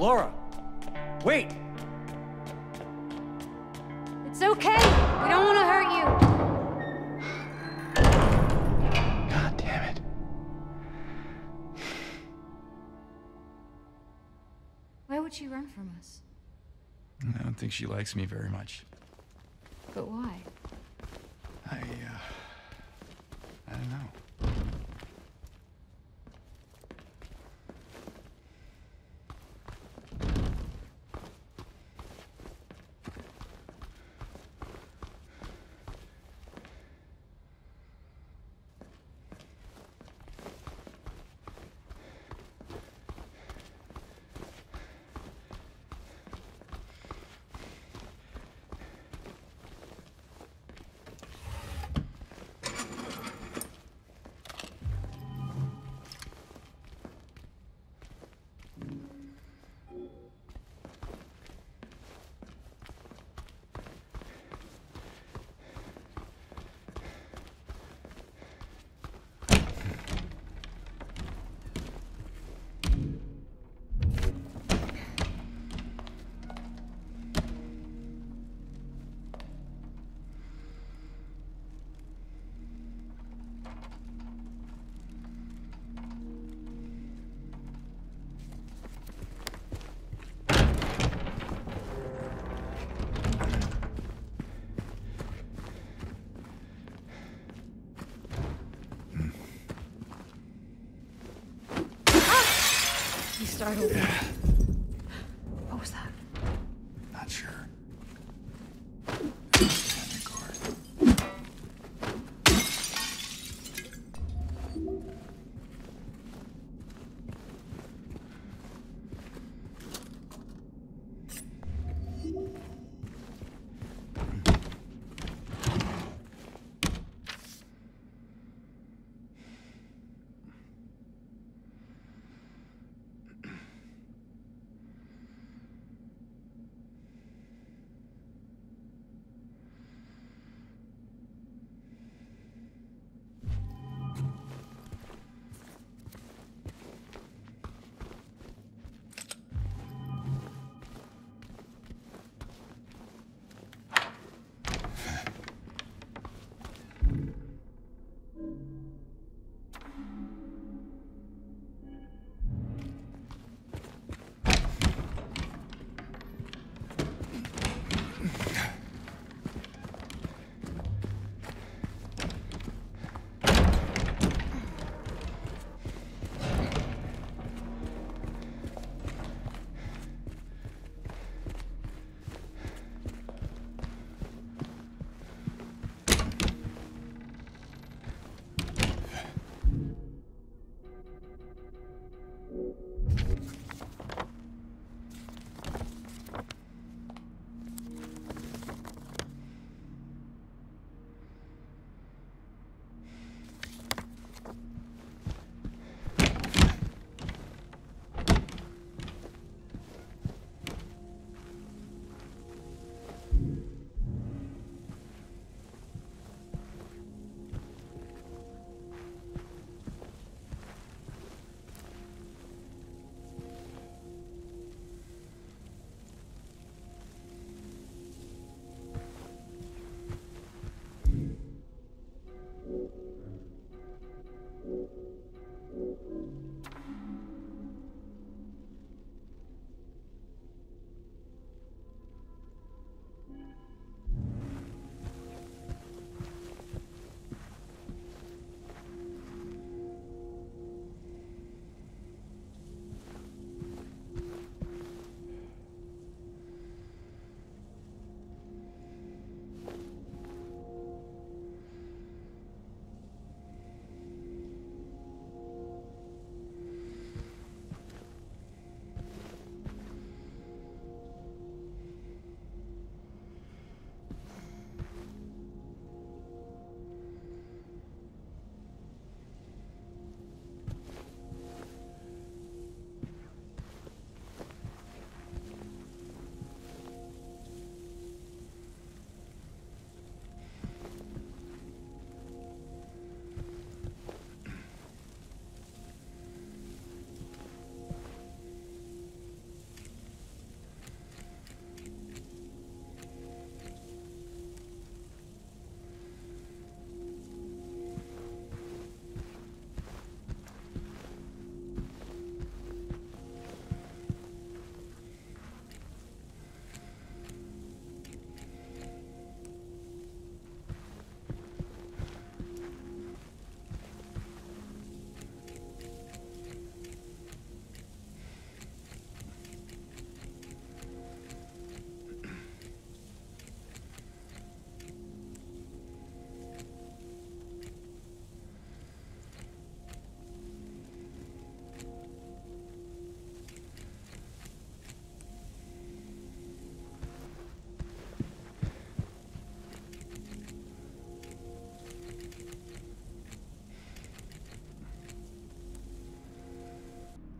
Laura! Wait! It's okay. We don't want to hurt you. God damn it. Why would she run from us? I don't think she likes me very much. But why? I, uh. I don't know. Startled me.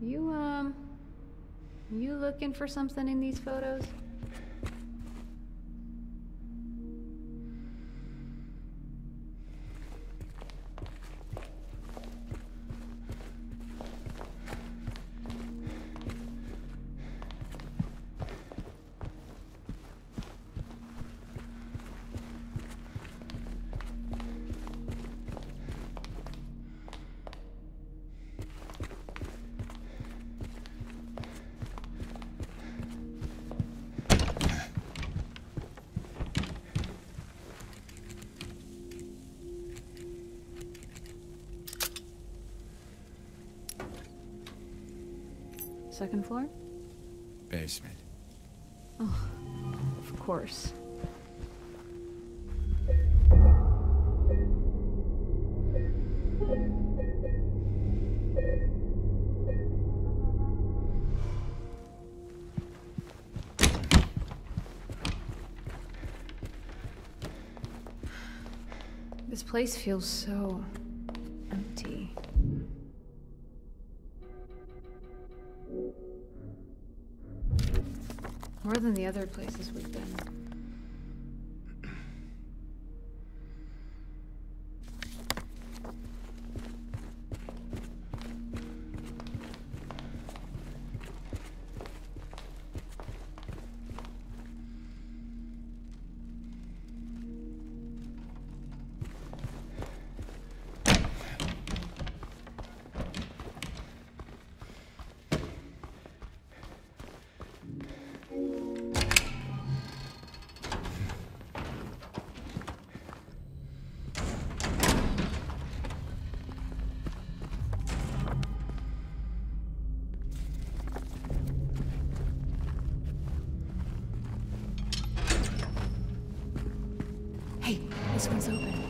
You, um. You looking for something in these photos? Second floor? Basement. Oh, of course. This place feels so other places we've been. One's open.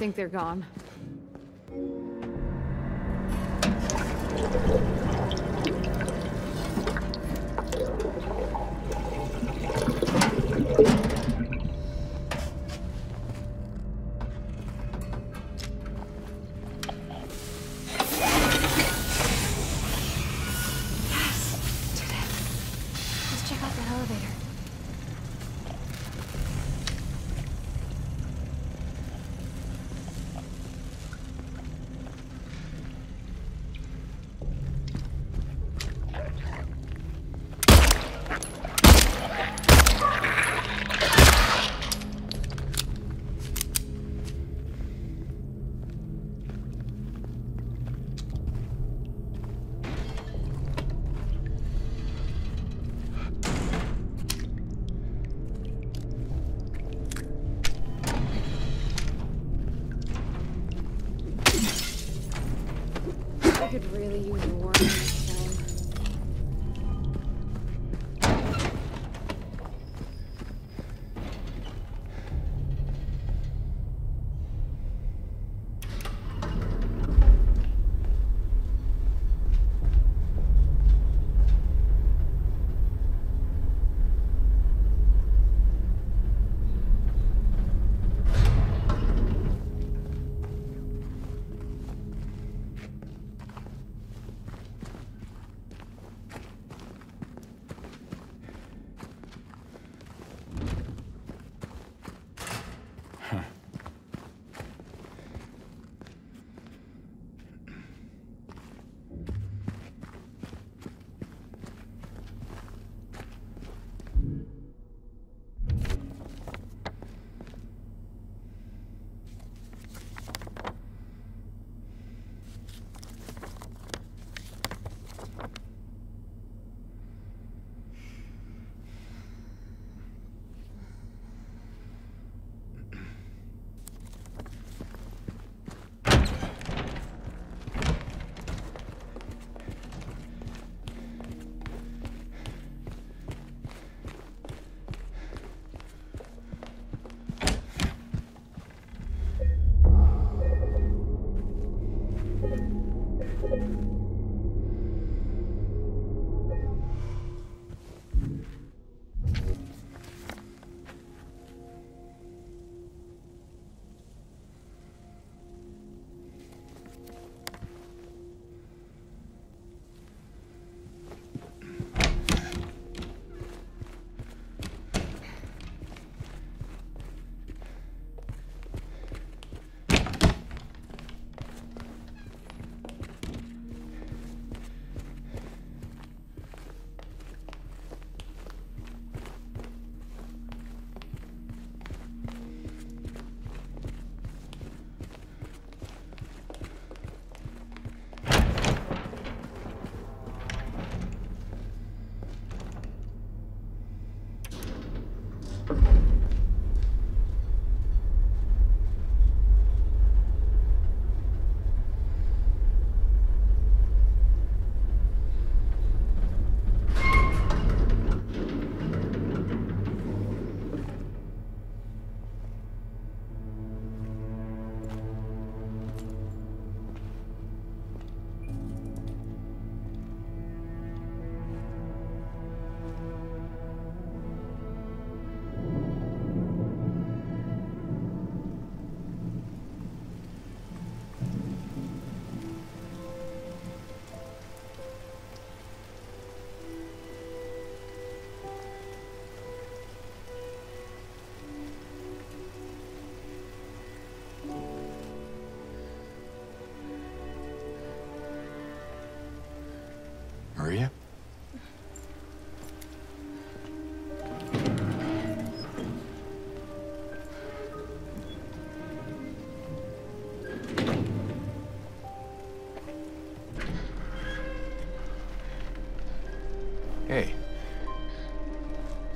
Think they're gone. Could really use a warning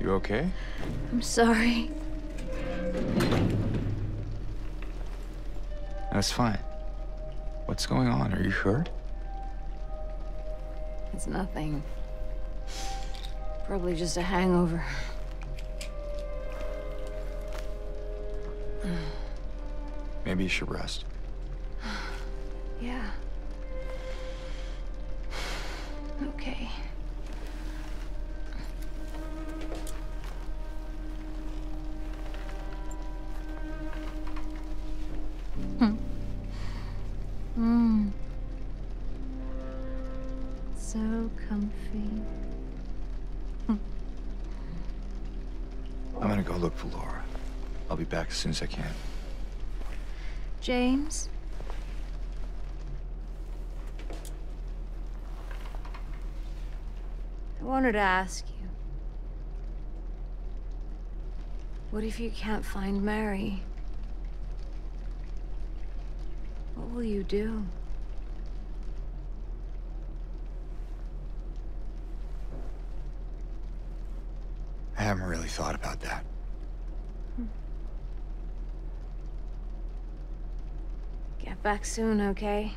You okay? I'm sorry. That's fine. What's going on? Are you hurt? It's nothing. Probably just a hangover. Maybe you should rest. Yeah. As I can. James? I wanted to ask you. What if you can't find Mary? What will you do? Back soon, okay?